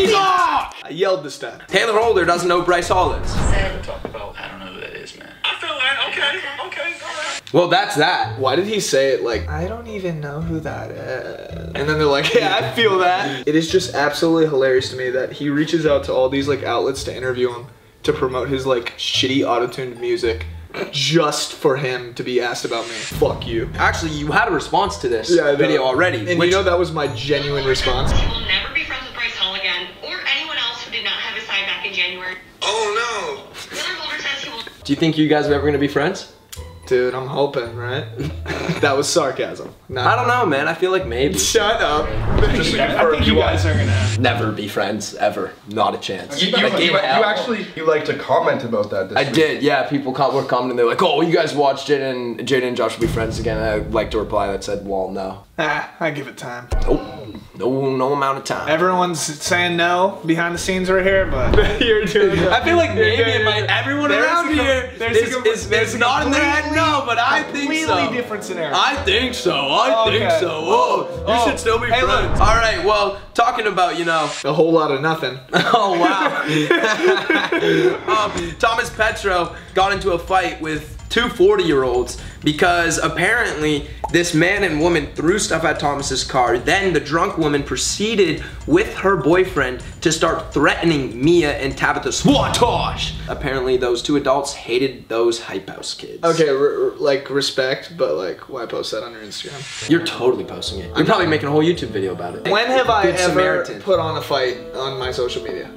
He's off! I yelled this stat. Tayler Holder doesn't know Bryce Hall is. Talk about. I don't know who that is, man. I feel that. Okay. Okay. All right. Well, that's that. Why did he say it like, I don't even know who that is? And then they're like, yeah, I feel that. It is just absolutely hilarious to me that he reaches out to all these like outlets to interview him to promote his like shitty auto-tuned music just for him to be asked about me. Fuck you. Actually, you had a response to this Yeah, video already. And which, you know that was my genuine response. Do you think you guys are ever gonna be friends? Dude, I'm hoping, right? that was sarcasm. Not I don't know, man. I feel like maybe. Shut up. no. I think you guys are gonna. Never be friends, ever. Not a chance. You, you, Like, you, you actually you like to comment about that. This I week. did, yeah. People com- were commenting. They're like, "Oh, you guys watched it, and Jaden and Josh will be friends again." And I like to reply that said, "Well, no, Ah, I give it time. nope, no, no amount of time." Everyone's saying no behind the scenes right here, but you're doing it. I feel like maybe doing it might, everyone There's around a com- here there's a is, com- is, there's is a not in their head, no, but I think so. completely different scenario. I think so. I think so. Oh, you Oh. should still be Hey, look. friends. All right. Well, talking about you know. a whole lot of nothing. Oh wow. um, Thomas Petrou got into a fight with two 40 year olds because apparently this man and woman threw stuff at Thomas's car. Then the drunk woman proceeded with her boyfriend to start threatening Mia and Tabitha Swatosh. Apparently those two adults hated those hype house kids. Okay, like respect, but like, why post that on your Instagram? You're totally posting it. You're probably making a whole YouTube video about it. When have I ever Samaritan. put on a fight on my social media?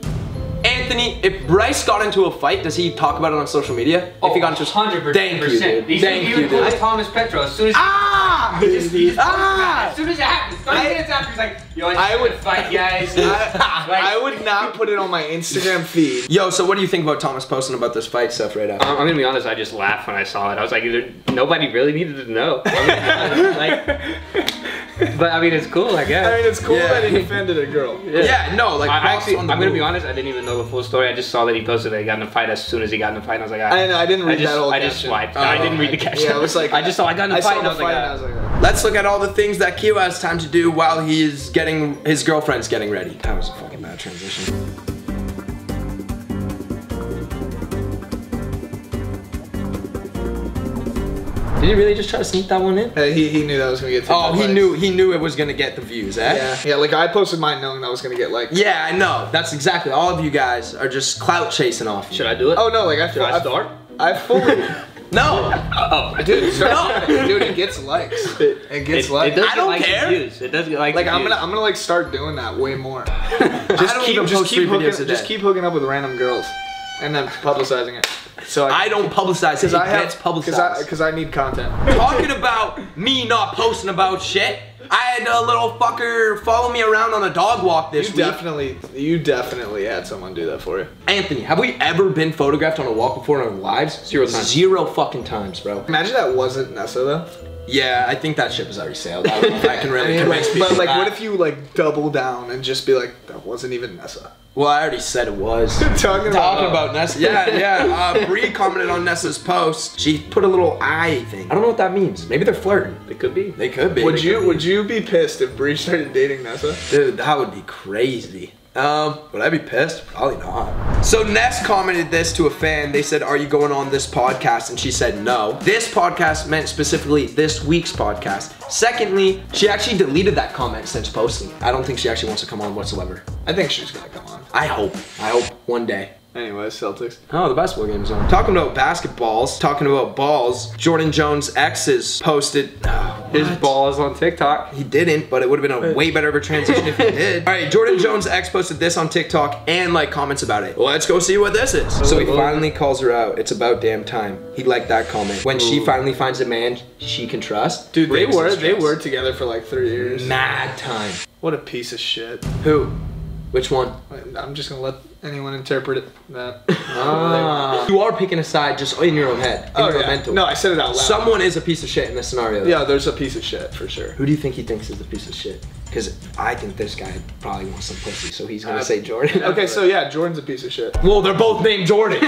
Anthony, if Bryce got into a fight, does he talk about it on social media? if he got into a Oh, hundred percent. Thank you, dude. He, Thank you, would post dude. Thomas Petrou as soon as Ah! ah! as soon as it happens. Thirty I- minutes after, he's like, "Yo, I, I I would- would fight, guys." I, Like- I would not put it on my Instagram feed. Yo, so what do you think about Thomas posting about this fight stuff right now? I'm, I'm gonna be honest. I just laughed when I saw it. I was like, there, nobody really needed to know. I mean, like, but I mean, it's cool, I guess. I mean, it's cool Yeah. that he defended a girl. yeah, no, like I actually, I'm the gonna be honest. I didn't even know the full story. I just saw that he posted that he got in a fight as soon as he got in a fight. And I was like, I know, I didn't read I just, that whole I just swiped. Oh, I didn't read the caption. Yeah, it was like I just saw I got in a I fight. and I was fight like, and I ah. was like, oh. Let's look at all the things that Q has time to do while he's getting his girlfriend's getting ready. That was a fucking bad transition. Did he really just try to sneak that one in? Hey, he, he knew that was gonna get. Oh, he taken knew he knew it was gonna get the views, eh? Yeah, yeah. Like I posted mine knowing that was gonna get like. Yeah, I know. That's exactly. All of you guys are just clout chasing off. me. Should I do it? Oh no, like I. Should I I- start? I fully. No. Oh, Dude, start, dude, it gets likes. It gets It, likes. it does I don't likes care. and views. It does get likes like I'm gonna. I'm gonna like start doing that way more. Just keep, even just keep videos hooking, just keep hooking up with random girls, and then publicizing it. So I don't publicize it. because I have gets publicized. because I I need content. Talking about me not posting about shit. I had a little fucker follow me around on a dog walk this You week. definitely, you definitely had someone do that for you. Anthony, have we ever been photographed on a walk before in our lives? Zero times. Zero fucking times, bro. Imagine that wasn't Nessa though. Yeah, I think that ship has already sailed. I don't know if I can I mean, convince like, people. but like, what if you like double down and just be like, that wasn't even Nessa. Well, I already said it was. Talking about- Talking about Nessa. Yeah, yeah. Uh, Bree commented on Nessa's post. She put a little eye thing. I don't know what that means. Maybe they're flirting. It could be. They could be. Would They you could be. would you be pissed if Bree started dating Nessa? Dude, that would be crazy. Um, would I be pissed? Probably not. So Ness commented this to a fan. They said, Are you going on this podcast? And she said no. This podcast meant specifically this week's podcast. Secondly, she actually deleted that comment since posting it. I don't think she actually wants to come on whatsoever. I think she's gonna come on. I hope. I hope one day. Anyways, Celtics. Oh, the basketball game's on. Talking about basketballs, talking about balls, Jordan Jones' exes posted. Oh, His what? balls on TikTok. He didn't, but it would have been a way better of a transition if he did. All right, Jordan Jones' ex posted this on TikTok and like comments about it. Let's go see what this is. So he finally calls her out. It's about damn time. He liked that comment. When she finally finds a man she can trust. Dude, they were they were together for like three years. mad time. What a piece of shit. Who? Which one? I'm just gonna let anyone interpret it that. Ah. You are picking a side just in your own head. In oh your yeah. mental. No, I said it out loud. Someone is a piece of shit in this scenario. Yeah, there's a piece of shit for sure. Who do you think he thinks is a piece of shit? Because I think this guy probably wants some pussy, so he's gonna Uh, say Jordan. Okay, so yeah, Jordan's a piece of shit. Well, they're both named Jordan.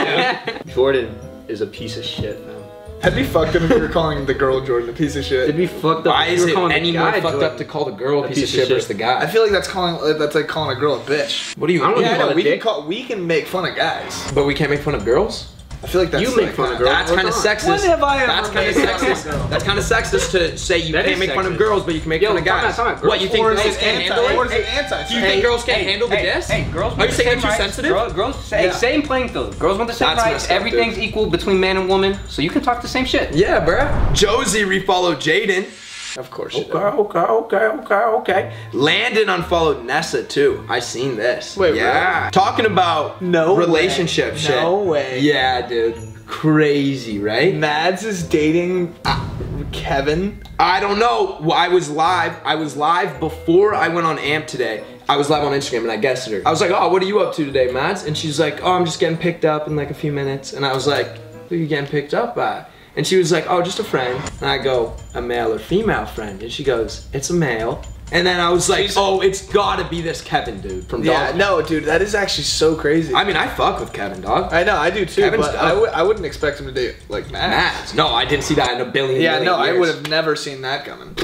Jordan is a piece of shit. Man. That'd be fucked up if you were calling the girl Jordan a piece of shit. It'd be fucked up. Why if you is it any more guy fucked Jordan. up to call the girl a piece, of piece of shit shit. versus the guy? I feel like that's calling uh, that's like calling a girl a bitch. what do you? I don't Yeah, know. it We can call we can make fun of guys. but we can't make fun of girls. I feel like that's You make like, fun of girls. That's kind of the sexist. When have I ever That's kind of made fun of a sexist. That's kind of sexist to say you That can't is make fun of girls, but you can make Yo, fun of time guys. out, time out. Girls- What you think Or girls can't anti- handle or it? is it anti? Do you think girls can't handle the hey, diss? Hey, girls. Are you the saying same too rights. sensitive? Girl, girls, hey, Yeah. same playing field. Girls want the same That's rights. up, Everything's dude. equal between man and woman, so you can talk the same shit. Yeah, bruh. Josie refollowed Jaden. Of course Okay, okay, okay, okay, okay. Landon unfollowed Nessa too. I seen this. Wait, yeah. Talking about No relationship way. shit. No way. Yeah, dude. Crazy, right? Mads is dating uh, Kevin. I don't know. Well, I was live. I was live before I went on AMP today. I was live on Instagram and I guessed her. I was like, "Oh, what are you up to today, Mads?" And she's like, "Oh, I'm just getting picked up in like a few minutes." And I was like, "Who are you getting picked up by?" And she was like, "Oh, just a friend." And I go, "A male or female friend?" And she goes, "It's a male." And then I was like, She's- "Oh, it's gotta be this Kevin dude from Dog Yeah, Dog." no, dude, that is actually so crazy. I mean, I fuck with Kevin, dog. I know, I do too, Kevin's but. I w- I wouldn't expect him to date like Mads. Mads. No, I didn't see that in a billion. Yeah, no, I would have never seen that coming.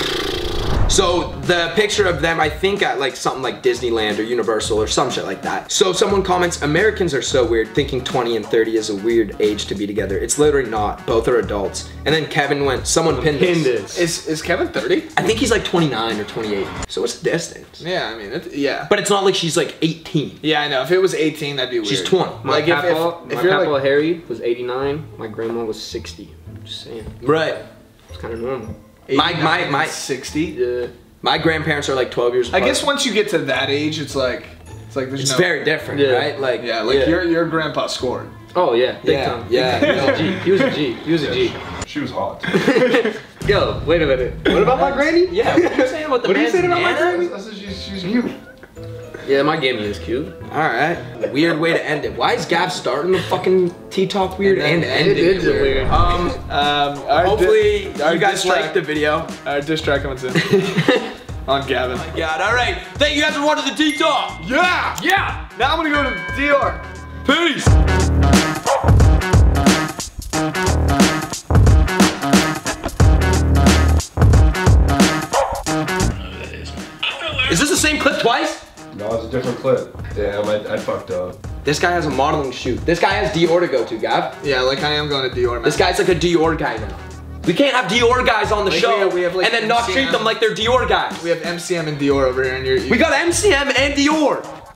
So the picture of them, I think at like something like Disneyland or Universal or some shit like that. So someone comments, Americans are so weird, thinking 20 and 30 is a weird age to be together. It's literally not. Both are adults. And then Kevin went, someone pinned, Pinned this. it. Is is Kevin 30? I think he's like 29 or 28. So what's the distance? Yeah, I mean, it, yeah. But it's not like she's like 18. yeah, I know. If it was 18, that'd be weird. She's 20. My Like, if- papa, if- if my you're papa like- Harry was 89. My grandma was 60. Just saying, Right. it's kind of normal. My- my- my- 60. Yeah. My grandparents are like 12 years old. I guess once you get to that age, it's like it's like there's it's no. very different, Yeah. right? Like Yeah, like your your grandpa scored. Oh yeah, big Yeah, time. yeah, He was a G. He was a G. He was a G. She was hot. Yo, wait a minute. What about my granny? Yeah, what are you saying about the What are you saying about my granny? I said she's, she's cute. Yeah, my gaming is cute. All right. Weird way to end it. Why is Gav starting the fucking Tea Talk weird and, And then ending it is it weird? weird. Um, Um, our hopefully our you guys diss liked the video. Our diss track comes in on Gavin. My God, all right. Thank you guys for watching the Tea Talk. Yeah. Yeah. Now I'm gonna go to Dior. Peace. Different clip. Damn, I, I fucked up. This guy has a modeling shoot. This guy has Dior to go to, Gav. Yeah, like I am going to Dior. Man. This guy's like a Dior guy now. We can't have Dior guys on the Like, show we have- we have, like, and then not treat them like they're Dior guys. We have MCM and Dior over here, and you're. We got MCM and Dior.